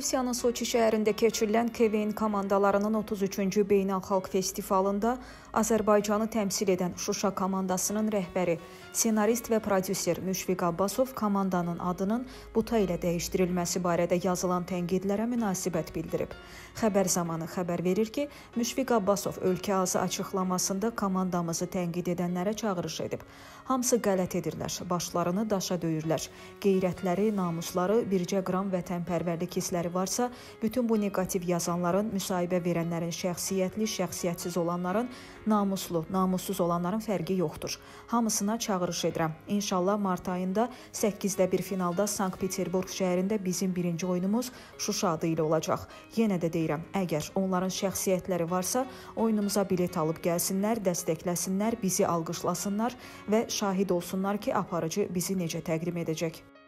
Rusiyanın Soçi şəhərində keçirilən KVN komandalarının 33-cü beynəlxalq festivalında Azərbaycanı təmsil edən Şuşa komandasının rəhbəri, ssenarist və prodüser Müşfiq Abbasov komandanın adının Buta ilə dəyişdirilməsi barədə yazılan tənqidlərə münasibət bildirib. Xəbər zamanı xəbər verir ki, Müşfiq Abbasov ölkə azı açıqlamasında komandamızı tənqid edənlərə çağırış edib. Hamısı qələt edirlər, başlarını daşa döyürlər. Qeyrətləri, namusları bircə qram vətənpərvərlik hissləri varsa, bütün bu neqativ yazanların, müsahibə verənlərin şəxsiyyətli, şəxsiyyətsiz olanların, namuslu, namussuz olanların fərqi yoxdur. Hamısına çağırış edirəm. İnşallah mart ayında 8-də bir finalda Sankt-Peterburq şəhərində bizim birinci oyunumuz Şuşa adı ilə olacaq. Yenə də deyirəm, əgər onların şəxsiyyətləri varsa, oyunumuza bilet alıb gəlsinlər, dəstəkləsinlər, bizi alqışlasınlar və şahid olsunlar ki, aparıcı bizi necə təqdim edəcək.